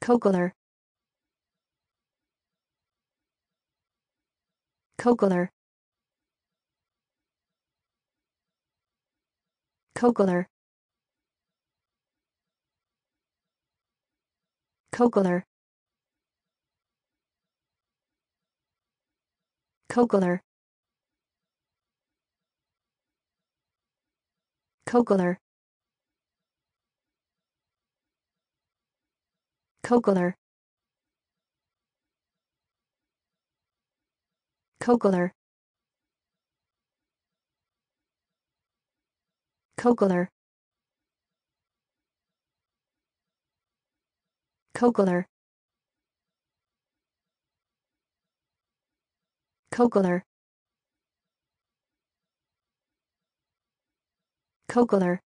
Kogler. Kogler. Kogler. Kogler. Kogler. Kogler. Kogler. Kogler. Kogler. Kogler. Kogler. Kogler.